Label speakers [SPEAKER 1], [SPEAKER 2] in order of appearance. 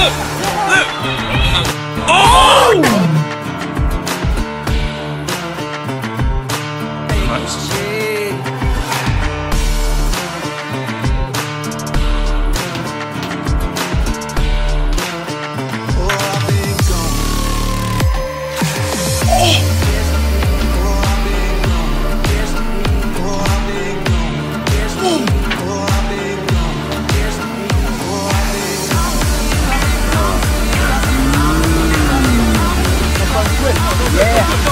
[SPEAKER 1] look! Look! Uh, oh! Nice. Yeah.